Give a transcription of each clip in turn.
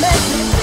make me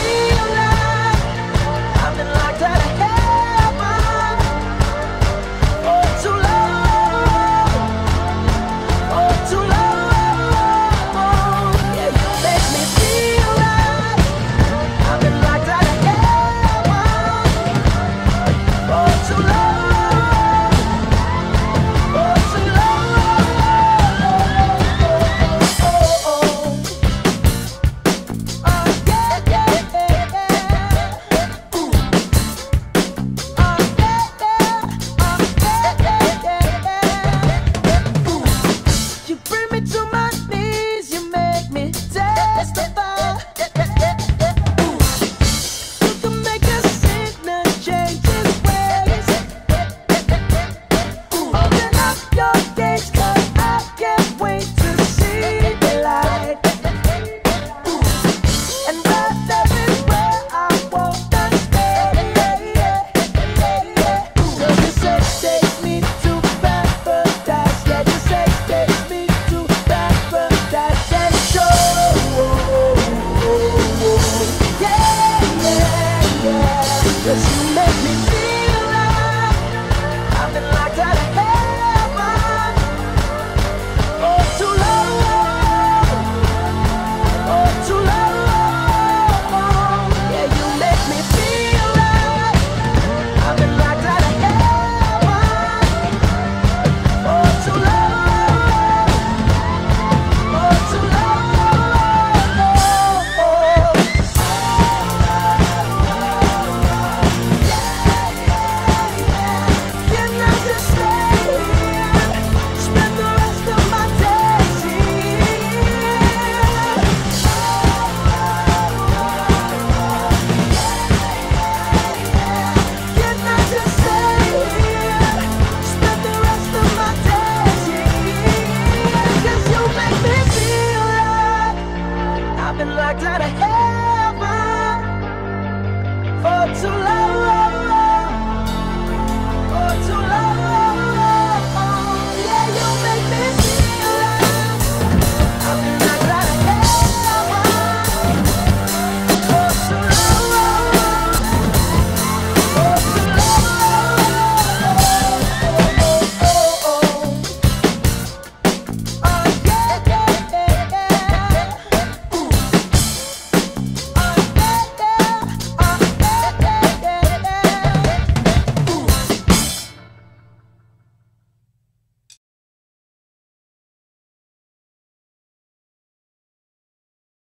out of heaven for too long.